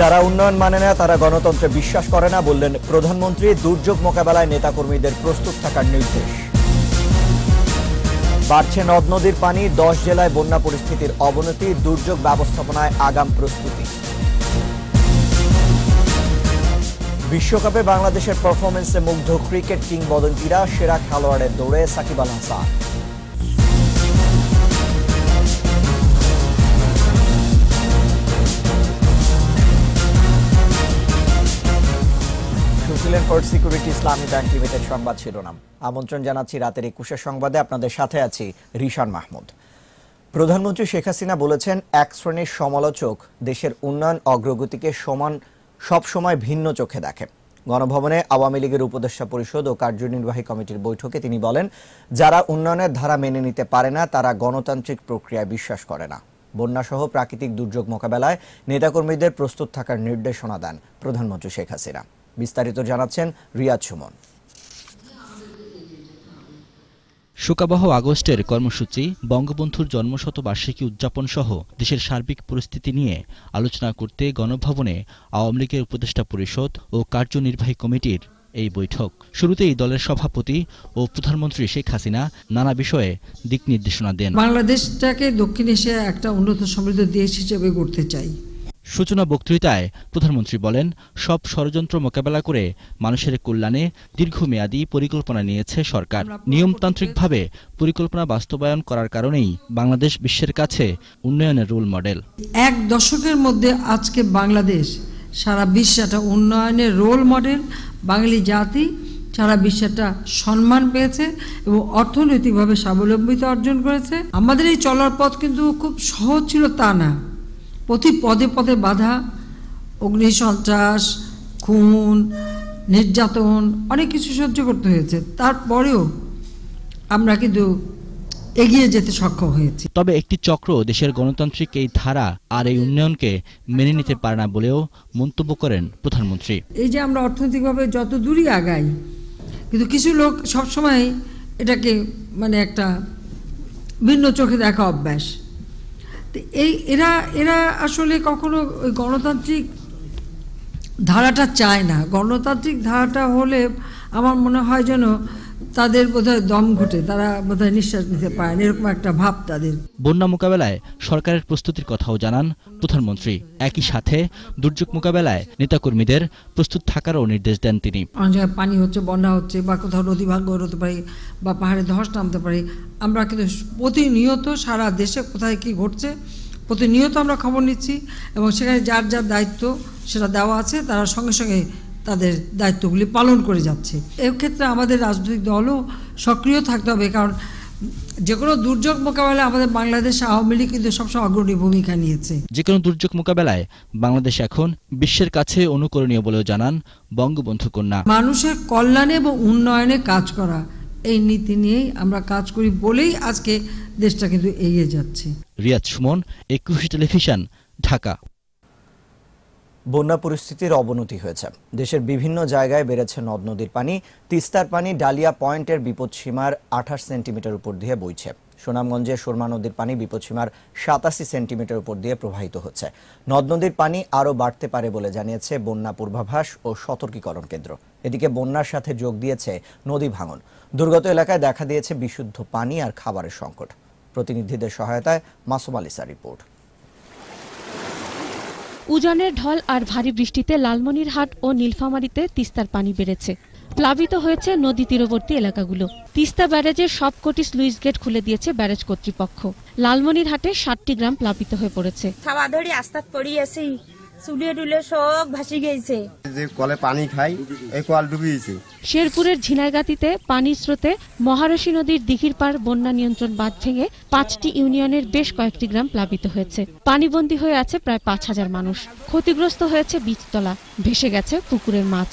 যারা উন্নয়ন মানে না, তারা গণতন্ত্রে বিশ্বাস করে না বললেন প্রধানমন্ত্রী। দুর্যোগ মোকাবেলায় নেতাকর্মীদের প্রস্তুত থাকার নির্দেশ। বাড়ছে নদ নদীর পানি, দশ জেলায় বন্যা পরিস্থিতির অবনতি, দুর্যোগ ব্যবস্থাপনায় আগাম প্রস্তুতি। বিশ্বকাপে বাংলাদেশের পারফরমেন্সে মুগ্ধ ক্রিকেট কিংবদন্তিরা সেরা খেলোয়াড়ের দৌড়ে সাকিব আল হাসান। শুনছিলেন first security Islami bank limited সংবাদ শিরোনাম। আমন্ত্রণ জানাচ্ছি রাতের একুশের সংবাদে। আপনাদের সাথে আছি রিশান মাহমুদ। প্রধানমন্ত্রী শেখ হাসিনা বলেছেন, এক শ্রেণির সমালোচক দেশের উন্নয়ন অগ্রগতিকে সমান, সব সময় ভিন্ন চোখে দেখে। গণভবনে আওয়ামী লীগের উপদেষ্টা পরিষদ ও কার্যনির্বাহী কমিটির বৈঠকে তিনি বলেন, যারা উন্নয়নের ধারা মেনে নিতে পারে না, তারা গণতান্ত্রিক প্রক্রিয়ায় বিশ্বাস করে না। বন্যাসহ প্রাকৃতিক দুর্যোগ মোকাবেলায় নেতাকর্মীদের প্রস্তুত থাকার নির্দেশনা দেন প্রধানমন্ত্রী শেখ হাসিনা। বিস্তারিত জানাচ্ছেন রিয়াজ সুমন। শোকাবহ আগস্টের কর্মসূচি বঙ্গবন্ধুর জন্মশতবার্ষিকী উদযাপন সহ দেশের সার্বিক পরিস্থিতি নিয়ে আলোচনা করতে গণভবনে আওয়ামী লীগের উপদেষ্টা পরিষদ ও কার্যনির্বাহী কমিটির এই বৈঠক। শুরুতেই দলের সভাপতি ও প্রধানমন্ত্রী শেখ হাসিনা নানা বিষয়ে দিক নির্দেশনা দেন। বাংলাদেশটাকে দক্ষিণ এশিয়া একটা উন্নত সমৃদ্ধ দেশ হিসেবে গড়তে চাই। সূচনা বক্তৃতায় প্রধানমন্ত্রী বলেন সব ষড়যন্ত্র মোকাবেলা করে মানুষের কল্যাণে দীর্ঘমেয়াদী পরিকল্পনা নিয়েছে সরকার। নিয়মতান্ত্রিকভাবে পরিকল্পনা বাস্তবায়ন করার কারণেই বাংলাদেশ বিশ্বের কাছে উন্নয়নের রোল মডেল। এক দশকের মধ্যে আজকে বাংলাদেশ সারা বিশ্বে একটা উন্নয়নের রোল মডেল বাঙালি জাতি সারা বিশ্বে একটা সম্মান পেয়েছে এবং অর্থনৈতিকভাবে স্বাবলম্বিতা অর্জন করেছে। আমাদের এই চলার পথ কিন্তু খুব সহজ ছিল তা না। প্রতি পদে পদে বাধা অগ্নিসন্ত্রাস খুন নির্যাতন অনেক কিছু সহ্য করতে হয়েছে। তারপরেও আমরা কিন্তু এগিয়ে যেতে সক্ষম হয়েছি। তবে একটি চক্র দেশের গণতান্ত্রিক এই ধারা আর এই উন্নয়নকে মেনে নিতে পারে না বলেও মন্তব্য করেন প্রধানমন্ত্রী। এই যে আমরা অর্থনৈতিকভাবে যত দূরই আগাই কিন্তু কিছু লোক সবসময় এটাকে মানে একটা ভিন্ন চোখে দেখা অভ্যাস। এই, এরা এরা আসলে কখনো ওই গণতান্ত্রিক ধারাটা চায় না। গণতান্ত্রিক ধারাটা হলে আমার মনে হয় যেন তাদের বোধহয় দম ঘটে তারা বোধহয় নিঃশ্বাস নিতে পারে এরকম একটা ভাব তাদের। বন্যা মোকাবেলায় সরকারের প্রস্তুতির কথাও জানান প্রধানমন্ত্রী। একই সাথে দুর্যোগ মোকাবেলায় নেতাকর্মীদের প্রস্তুত থাকারও নির্দেশ দেন তিনি। অনেক জায়গায় পানি হচ্ছে বন্যা হচ্ছে বা কোথাও নদী ভাঙ্গ হতে পারে বা পাহাড়ে ধস নামতে পারে। আমরা কিন্তু প্রতিনিয়ত সারা দেশে কোথায় কি ঘটছে প্রতিনিয়ত আমরা খবর নিচ্ছি এবং সেখানে যার যার দায়িত্ব সেটা দেওয়া আছে তারা সঙ্গে সঙ্গে তাদের দায়িত্বগুলি পালন করে যাচ্ছে। এক্ষেত্রে আমাদের রাজনৈতিক দলও সক্রিয় থাকতে হবে কারণ যে কোনো দুর্যোগ মোকাবেলায় আমাদের বাংলাদেশ আওয়ামী লীগ কিন্তু সবসময় অগ্রণী ভূমিকা নিয়েছে। যে কোনো দুর্যোগ মোকাবেলায় বাংলাদেশ এখন বিশ্বের কাছে অনুকরণীয় বলেও জানান বঙ্গবন্ধু কন্যা। মানুষের কল্যাণে এবং উন্নয়নে কাজ করা এই নীতি নিয়েই আমরা কাজ করি বলেই আজকে দেশটা কিন্তু এগিয়ে যাচ্ছে। রিয়াজ সুমন একুশে টেলিভিশন ঢাকা। বন্যা পরিস্থিতির অবনতি হয়েছে। দেশের বিভিন্ন জায়গায় বেড়েছে নদ নদীর পানি। তিস্তার পানি ডালিয়া পয়েন্টের বিপদসীমার আঠাশ সেন্টিমিটার উপর দিয়ে বইছে। সুনামগঞ্জে সুরমা নদীর পানি বিপদসীমার সাতাশি সেন্টিমিটার উপর দিয়ে প্রবাহিত হচ্ছে। নদ নদীর পানি আরও বাড়তে পারে বলে জানিয়েছে বন্যা পূর্বাভাস ও সতর্কীকরণ কেন্দ্র। এদিকে বন্যার সাথে যোগ দিয়েছে নদী ভাঙন। দুর্গত এলাকায় দেখা দিয়েছে বিশুদ্ধ পানি আর খাবারের সংকট। প্রতিনিধিদের সহায়তায় মাসুম আলিসা রিপোর্ট। উজানের ঢল আর ভারী বৃষ্টিতে লালমনিরহাট ও নীলফামারিতে তিস্তার পানি বেড়েছে। প্লাবিত হয়েছে নদী তীরবর্তী এলাকাগুলো। তিস্তা ব্যারেজের সবকটি স্লুইস গেট খুলে দিয়েছে ব্যারেজ কর্তৃপক্ষ। লালমনিরহাটে ষাটটি গ্রাম প্লাবিত হয়ে পড়েছে। চুলে টুলে সব ভাসি গেছে। যে কলে পানি খাই এই কল ডুবিয়েছে শেরপুরের ঝিনাইগাতিতে পানির স্রোতে মহারশী নদীর দিঘির পার বন্যা নিয়ন্ত্রণ বাঁধ ভেঙে পাঁচটি ইউনিয়নের বেশ কয়েকটি গ্রাম প্লাবিত হয়েছে। পানিবন্দী হয়ে আছে প্রায় পাঁচ হাজার মানুষ। ক্ষতিগ্রস্ত হয়েছে বীজতলা। ভেসে গেছে পুকুরের মাছ।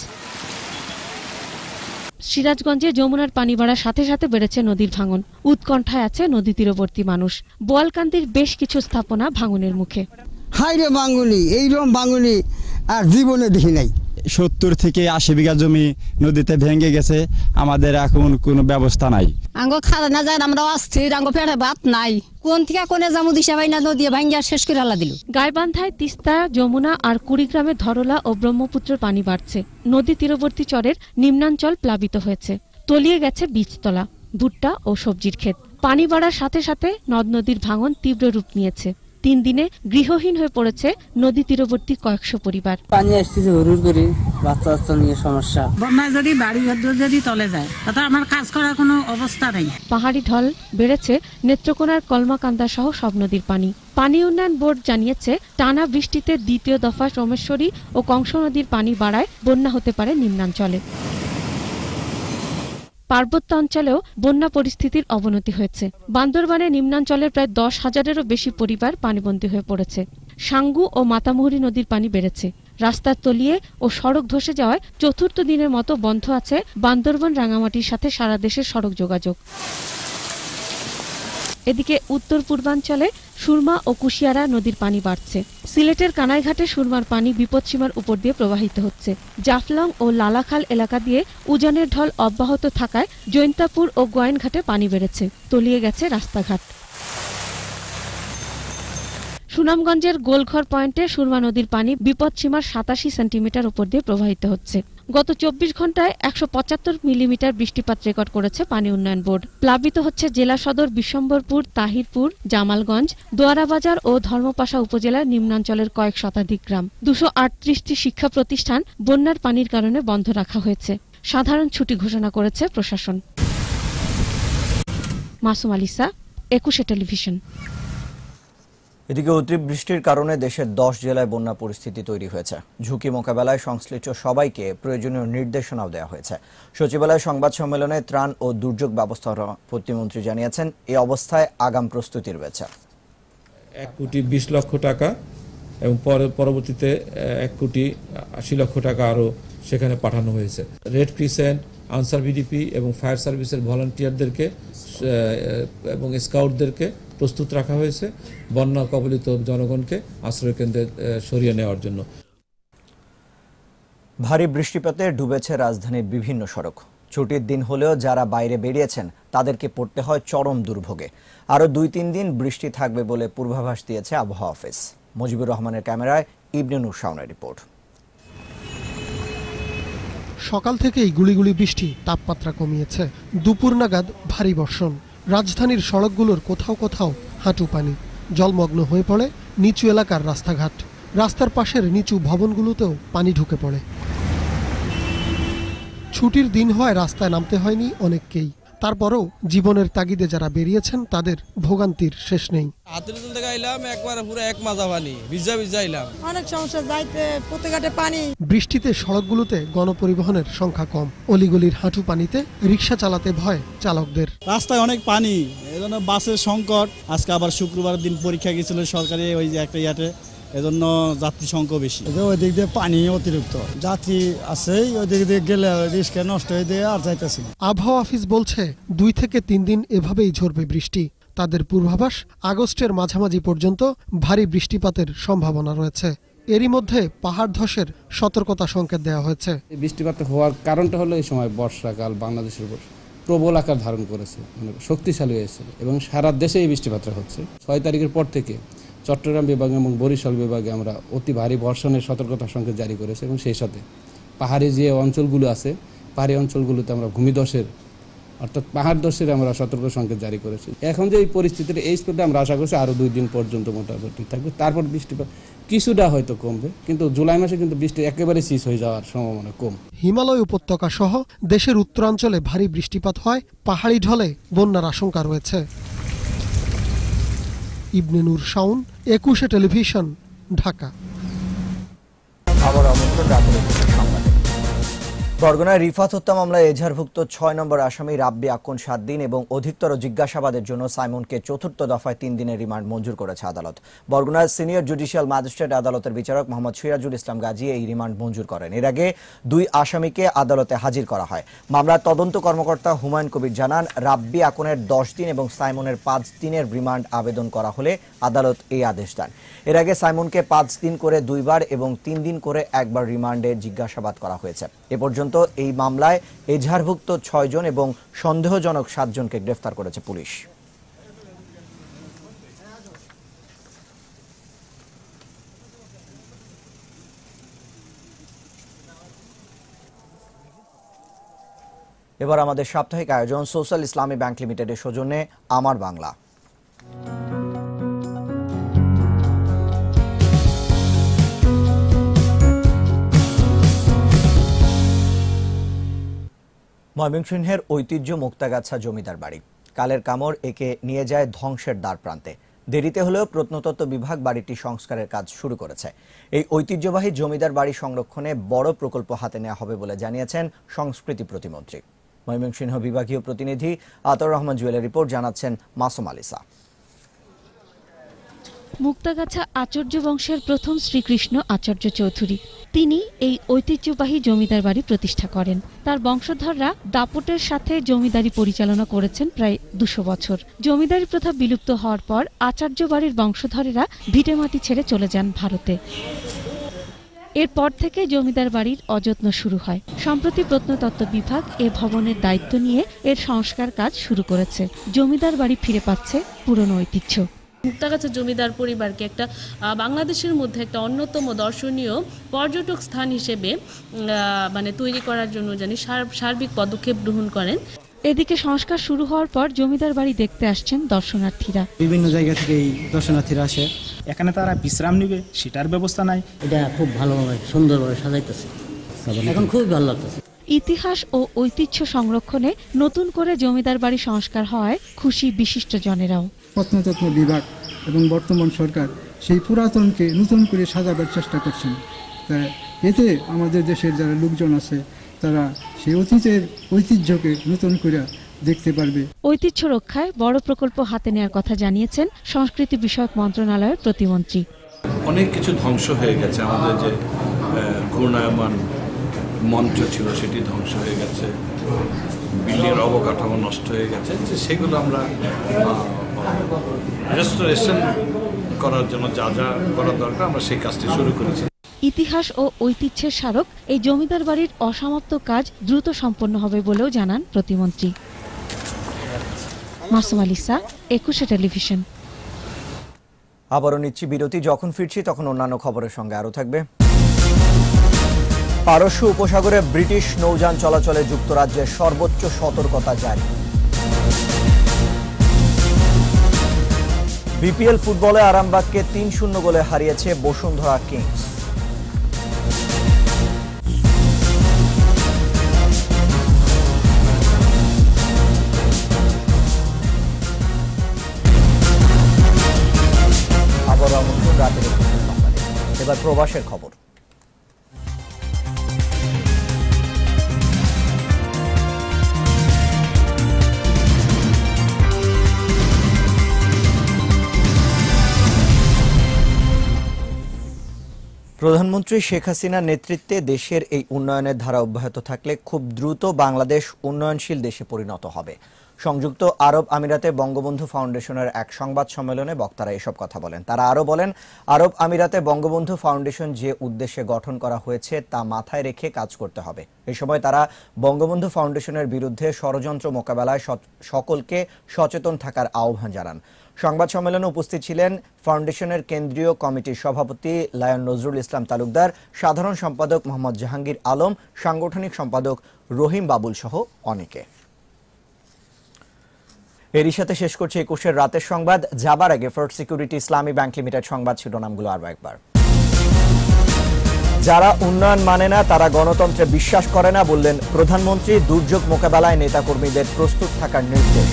সিরাজগঞ্জে যমুনার পানি বাড়ার সাথে সাথে বেড়েছে নদীর ভাঙন। উৎকণ্ঠায় আছে নদী তীরবর্তী মানুষ। বোয়ালকান্দির বেশ কিছু স্থাপনা ভাঙনের মুখে। হাই রে বাঙুনি এইরকম বাঙুনি আর জীবনে দেখি নাই। সত্তর থেকে আশি বিঘা জমি নদীতে ভেঙে গেছে আমাদের এখন কোনো ব্যবস্থা নাই। আঙ্গ খাওয়া না যায় আমরা অস্থির আঙ্গ পেটে ভাত নাই। কোন থেকে কোনে যামু দিশা ভাই না নদী ভাঙ্গিয়া শেষ করে আলা দিল। গাইবান্ধায় তিস্তা যমুনা আর কুড়িগ্রামে ধরলা ও ব্রহ্মপুত্রের পানি বাড়ছে। নদী তীরবর্তী চরের নিম্নাঞ্চল প্লাবিত হয়েছে। তলিয়ে গেছে বীজতলা ভুট্টা ও সবজির ক্ষেত। পানি বাড়ার সাথে সাথে নদ নদীর ভাঙন তীব্র রূপ নিয়েছে। তিন দিনে গৃহহীন হয়ে পড়েছে নদী তীরবর্তী কয়েকশো পরিবার। পানি আসতেছে হুড়ুর করে বাচ্চা বাচ্চা নিয়ে সমস্যা। বন্যায় যদি বাড়ি ঘর যদি তলে যায় তাতে আমার কাজ করার কোনো অবস্থা নেই। পাহাড়ি ঢল বেড়েছে নেত্রকোনার কলমাকান্দা সহ সব নদীর পানি। পানি উন্নয়ন বোর্ড জানিয়েছে টানা বৃষ্টিতে দ্বিতীয় দফা সোমেশ্বরী ও কংস নদীর পানি বাড়ায় বন্যা হতে পারে নিম্নাঞ্চলে। পার্বত্য অঞ্চলেও বন্যা পরিস্থিতির অবনতি হয়েছে। বান্দরবানের নিম্নাঞ্চলের প্রায় দশ হাজারেরও বেশি পরিবার পানিবন্দী হয়ে পড়েছে। সাঙ্গু ও মাতামুহুরী নদীর পানি বেড়েছে। রাস্তার তলিয়ে ও সড়ক ধসে যাওয়ায় চতুর্থ দিনের মতো বন্ধ আছে বান্দরবান রাঙামাটির সাথে সারা দেশের সড়ক যোগাযোগ। এদিকে উত্তর পূর্বাঞ্চলে সুরমা ও কুশিয়ারা নদীর পানি বাড়ছে। সিলেটের কানাইঘাটে সুরমার পানি বিপদসীমার উপর দিয়ে প্রবাহিত হচ্ছে। জাফলং ও লালাখাল এলাকা দিয়ে উজানের ঢল অব্যাহত থাকায় জৈন্তাপুর ও গোয়াইনঘাটে পানি বেড়েছে। তলিয়ে গেছে রাস্তাঘাট। সুনামগঞ্জের গোলঘর পয়েন্টে সুরমা নদীর পানি বিপদসীমার সাতাশি সেন্টিমিটার উপর দিয়ে প্রবাহিত হচ্ছে। গত চব্বিশ ঘন্টায় একশো পঁচাত্তর মিলিমিটার বৃষ্টিপাত রেকর্ড করেছে পানি উন্নয়ন বোর্ড। প্লাবিত হচ্ছে জেলা সদর বিশ্বম্বরপুর, তাহিরপুর, জামালগঞ্জ, দোয়ারাবাজার ও ধর্মপাশা উপজেলার নিম্নাঞ্চলের কয়েক শতাধিক গ্রাম। দুশো আটত্রিশটি শিক্ষা প্রতিষ্ঠান বন্যার পানির কারণে বন্ধ রাখা হয়েছে। সাধারণ ছুটি ঘোষণা করেছে প্রশাসন। মাসুম আলিসা একুশে টেলিভিশন। এদিকে অতিবৃষ্টির কারণে দেশের দশ জেলায় বন্যা পরিস্থিতি তৈরি হয়েছে। ঝুঁকি মোকাবেলায় সংশ্লিষ্ট সবাইকে প্রয়োজনীয় নির্দেশনাও দেওয়া হয়েছে। সচিবালয় সংবাদ সম্মেলনে ত্রাণ ও দুর্যোগ ব্যবস্থাপনা প্রতিমন্ত্রী জানিয়েছেন এই অবস্থায় আগাম প্রস্তুতি রয়েছে। এক কোটি বিশ লক্ষ টাকা এবং পরে পরবর্তীতে এক কোটি আশি লক্ষ টাকা আরও সেখানে পাঠানো হয়েছে। রেড ক্রিসেন্ট আনসার ভিডিপি এবং ফায়ার সার্ভিসের ভলান্টিয়ারদেরকে এবং স্কাউটদেরকে প্রস্তুত রাখা হয়েছে বন্যা কবলিত জনগণকে আশ্রয় কেন্দ্রে সরিয়ে নেওয়ার জন্য। ভারী বৃষ্টিপাতে ডুবেছে রাজধানীর বিভিন্ন সড়ক। ছুটির দিন হলেও যারা বাইরে বেরিয়েছেন, তাদেরকে পড়তে হয় চরম দুর্ভোগে। আরও দুই তিন দিন বৃষ্টি থাকবে বলে পূর্বাভাস দিয়েছে আবহাওয়া অফিস। মুজিবুর রহমানের ক্যামেরায় ইবনে নুর শাওনের রিপোর্ট। সকাল থেকেই গুলিগুলি বৃষ্টি, তাপমাত্রা কমিয়েছে। দুপুর নাগাদ ভারী বর্ষণ। রাজধানীর সড়কগুলোর কোথাও কোথাও হাঁটু পানি। জলমগ্ন হয়ে পড়ে নিচু এলাকার রাস্তাঘাট। রাস্তার পাশের নিচু ভবনগুলোতেও পানি ঢুকে পড়ে। ছুটির দিন হওয়ায় রাস্তায় নামতে হয়নি অনেককেই। তারপরেও জীবনের তাগিদে যারা বেরিয়েছেন, তাদের ভোগান্তির শেষ নেই। গাইলাম একবার পুরো এক মাজা পানি ভিজা ভিজা এলাম অনেক সমস্যা যাইতে প্রত্যেকটা পানি। বৃষ্টিতে সড়কগুলোতে গণপরিবহনের সংখ্যা কম। অলিগলির হাঁটু পানিতে রিক্সা চালাতে ভয় চালকদের। রাস্তায় অনেক পানি এজন্য বাসের সংকট। আজকে আবার শুক্রবার দিন পরীক্ষা গেছিল সরকারি ওই যে একটা ইয়াতে এজন্য যাত্রী সংখ্যা বেশি। ওই দিক দিয়ে পানি অতিরিক্ত। যাত্রী আছে ওই দিক দিয়ে গেলে রিক্সা নষ্ট হয়ে দিয়ে আর যাইতেছি আবহাওয়া অফিস বলছে দুই থেকে তিন দিন এভাবেই ঝরবে বৃষ্টি। তাদের পূর্বাভাস আগস্টের মাঝামাঝি পর্যন্ত ভারী বৃষ্টিপাতের সম্ভাবনা রয়েছে। এরই মধ্যে পাহাড় ধসের সতর্কতা সংকেত দেওয়া হয়েছে। বৃষ্টিপাত হওয়ার কারণটা হলো এই সময় বর্ষাকাল, বাংলাদেশের উপর প্রবল আকার ধারণ করেছে মানে শক্তিশালী হয়েছে এবং সারা দেশে এই বৃষ্টিপাতটা হচ্ছে। ছয় তারিখের পর থেকে চট্টগ্রাম বিভাগ এবং বরিশাল বিভাগে আমরা অতি ভারী বর্ষণের সতর্কতা সংকেত জারি করেছি এবং সেই সাথে পাহাড়ি যে অঞ্চলগুলো আছে, পাহাড়ি অঞ্চলগুলোতে আমরা ভূমিধসের অর্থাৎ পাহাড় দশের আমরা সতর্ক সংকেত জারি করেছি। এখন যে এই পরিস্থিতির এই স্পিডে আমরা আশা করছি আরও দুই দিন পর্যন্ত মোটামুটি থাকবে। তারপর বৃষ্টিপাত কিছুটা হয়তো কমবে কিন্তু জুলাই মাসে কিন্তু বৃষ্টি একেবারে শীষ হয়ে যাওয়ার সম্ভাবনা কম। হিমালয় উপত্যকা সহ দেশের উত্তরাঞ্চলে ভারী বৃষ্টিপাত হয় পাহাড়ি ঢলে বন্যার আশঙ্কা রয়েছে। ইবনে নূর শাউন একুশে টেলিভিশন ঢাকা। আবার সংবাদে বরগুনায় রিফাত হত্যা মামলায় এজাহারভুক্ত ছয় নম্বর আসামি রাব্বি আক্কুন সাত দিন এবং অধিকতর জিজ্ঞাসাবাদের জন্য সাইমনকে চতুর্থ দফায় তিন দিনের রিমান্ড মঞ্জুর করেছে আদালত। বরগুনার সিনিয়র জুডিশিয়াল ম্যাজিস্ট্রেট আদালতের বিচারক মোহাম্মদ সিরাজুল ইসলাম গাজী এই রিমান্ড মঞ্জুর করেন। এর আগে দুই আসামিকে আদালতে হাজির করা হয়। মামলার তদন্ত কর্মকর্তা হুমায়ুন কবির জানান, রাব্বি আকনের দশ দিন এবং সাইমনের পাঁচ দিনের রিমান্ড আবেদন করা হলে আদালত এই আদেশ দেন। এর আগে সাইমনকে পাঁচ দিন করে দুইবার এবং তিন দিন করে একবার রিমান্ডে জিজ্ঞাসাবাদ করা হয়েছে। এ পর্যন্ত এই মামলায় এজাহারভুক্ত ছয়জন এবং সন্দেহজনক সাতজনকে গ্রেফতার করেছে পুলিশ। এবার আমাদের সাপ্তাহিক আয়োজন, সোশ্যাল ইসলামী ব্যাংক লিমিটেডের সৌজন্যে আমার বাংলা। ময়মনসিংহের ঐতিহ্য মুক্তাগাছা জমিদার বাড়ি। কালের কামড় একে নিয়ে যায় ধ্বংসের দ্বার প্রান্তে। দেরিতে হলেও প্রত্নতত্ত্ব বিভাগ বাড়িটি সংস্কারের কাজ শুরু করেছে। এই ঐতিহ্যবাহী জমিদার বাড়ি সংরক্ষণে বড় প্রকল্প হাতে নেওয়া হবে বলে জানিয়েছেন সংস্কৃতি প্রতিমন্ত্রী। ময়মনসিংহ বিভাগীয় প্রতিনিধি আতর রহমান জুয়েলের রিপোর্ট জানাচ্ছেন মাসুম আলিসা। মুক্তাগাছা আচার্য বংশের প্রথম শ্রীকৃষ্ণ আচার্য চৌধুরী। তিনি এই ঐতিহ্যবাহী জমিদার বাড়ি প্রতিষ্ঠা করেন। তার বংশধররা দাপটের সাথে জমিদারি পরিচালনা করেছেন প্রায় দুশো বছর। জমিদারি প্রথা বিলুপ্ত হওয়ার পর আচার্য বাড়ির বংশধরেরা ভিটেমাটি ছেড়ে চলে যান ভারতে। এরপর থেকে জমিদার বাড়ির অযত্ন শুরু হয়। সম্প্রতি প্রত্নতত্ত্ব বিভাগ এ ভবনের দায়িত্ব নিয়ে এর সংস্কার কাজ শুরু করেছে। জমিদার বাড়ি ফিরে পাচ্ছে পুরনো ঐতিহ্য। মুক্তাগাছা জমিদার পরিবারকে একটা বাংলাদেশের মধ্যে একটা অন্যতম দর্শনীয় পর্যটক স্থান হিসেবে মানে তৈরি করার জন্য জানি সার- সার্বিক পদক্ষেপ গ্রহণ করেন। এদিকে সংস্কার শুরু হওয়ার পর জমিদার বাড়ি দেখতে আসছেন দর্শনার্থীরা। বিভিন্ন জায়গা থেকে এই দর্শনার্থীরা আসে। এখানে তারা বিশ্রাম নিবে সেটার ব্যবস্থা নাই। এটা খুব ভালোভাবে সুন্দরভাবে সাজাইতেছে। এখন খুবই ভালো লাগতেছে। ইতিহাস ও ঐতিহ্য সংরক্ষণে নতুন করে জমিদার বাড়ি সংস্কার হওয়ায় খুশি বিশিষ্টজনেরাও প্রত্নতত্ত্ব বিভাগ এবং বর্তমান সরকার সেই পুরাতনকে নতুন করে সাজাবার চেষ্টা করছেন। তা এতে আমাদের দেশের যারা লোকজন আছে তারা সেই অতীতের ঐতিহ্যকে নতুন করে দেখতে পারবে। ঐতিহ্য রক্ষায় বড় প্রকল্প হাতে নেওয়ার কথা জানিয়েছেন সংস্কৃতি বিষয়ক মন্ত্রণালয়ের প্রতিমন্ত্রী। অনেক কিছু ধ্বংস হয়ে গেছে। আমাদের যে ঘূর্ণায়মান মঞ্চ ছিল সেটি ধ্বংস হয়ে গেছে। বিল্ডিংয়ের অবকাঠামো নষ্ট হয়ে গেছে। যে সেগুলো আমরা রেস্টোরেশন করার জন্য যা যা করা দরকার আমরা সেই কাজটি শুরু করেছি। ইতিহাস ও ঐতিহ্যের স্মারক এই জমিদার বাড়ির অসমাপ্ত কাজ দ্রুত সম্পন্ন হবে বলেও জানান প্রতিমন্ত্রী। মাসুম আলিসা একুশে টেলিভিশন। আবারও নিচ্ছি বিরতি যখন ফিরছি তখন অন্যান্য খবরের সঙ্গে আরও থাকবে। পারস্য উপসাগরে ব্রিটিশ নৌযান চলাচলে যুক্তরাজ্যের সর্বোচ্চ সতর্কতা জারি। বিপিএল ফুটবলে আরামবাগকে তিন শূন্য গোলে হারিয়েছে বসুন্ধরা কিংস। আবার এবার প্রবাসের খবর। প্রধানমন্ত্রী শেখ হাসিনার নেতৃত্বে দেশের এই উন্নয়নের ধারা অব্যাহত থাকলে খুব দ্রুত বাংলাদেশ উন্নয়নশীল দেশে পরিণত হবে। সংযুক্ত আরব আমিরাতে বঙ্গবন্ধু ফাউন্ডেশনের এক সংবাদ সম্মেলনে বক্তারা এসব কথা বলেন। তারা আরও বলেন, আরব আমিরাতে বঙ্গবন্ধু ফাউন্ডেশন যে উদ্দেশ্যে গঠন করা হয়েছে তা মাথায় রেখে কাজ করতে হবে। এ সময় তারা বঙ্গবন্ধু ফাউন্ডেশনের বিরুদ্ধে ষড়যন্ত্র মোকাবেলায় সকলকে সচেতন থাকার আহ্বান জানান। সংবাদ সম্মেলনে উপস্থিত ছিলেন ফাউন্ডেশনের কেন্দ্রীয় কমিটির সভাপতি লায়ন নজরুল ইসলাম তালুকদার, সাধারণ সম্পাদক মোহাম্মদ জাহাঙ্গীর আলম, সাংগঠনিক সম্পাদক রহিম বাবুল সহ অনেকে। এরই সাথে শেষ করছে একুশের রাতের সংবাদ। যাবার আগে first security Islami bank limited সংবাদ শিরোনামগুলো আরও একবার। যারা উন্নয়ন মানে না, তারা গণতন্ত্রে বিশ্বাস করে না বললেন প্রধানমন্ত্রী। দুর্যোগ মোকাবেলায় নেতাকর্মীদের প্রস্তুত থাকার নির্দেশ।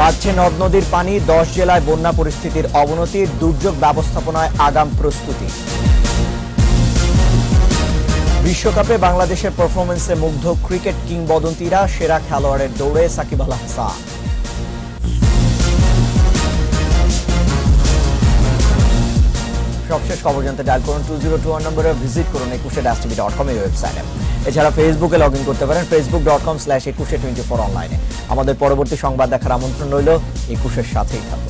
বাড়ছে নদ নদীর পানি, দশ জেলায় বন্যা পরিস্থিতির অবনতি, দুর্যোগ ব্যবস্থাপনায় আগাম প্রস্তুতি। বিশ্বকাপে বাংলাদেশের পারফরমেন্সে মুগ্ধ ক্রিকেট কিংবদন্তিরা সেরা খেলোয়াড়ের দৌড়ে সাকিব আল হাসান। সবশেষ খবর জানতে ডায়াল করুন টু জিরো টু ওয়ান নম্বরে ভিজিট করুন একুশে ডাস টিভি ডট কম এই ওয়েবসাইটে এছাড়া ফেসবুকে লগ ইন করতে পারেন facebook dot com slash Ekushey twenty four অনলাইনে আমাদের পরবর্তী সংবাদ দেখার আমন্ত্রণ রইল, একুশের সাথেই থাকুন।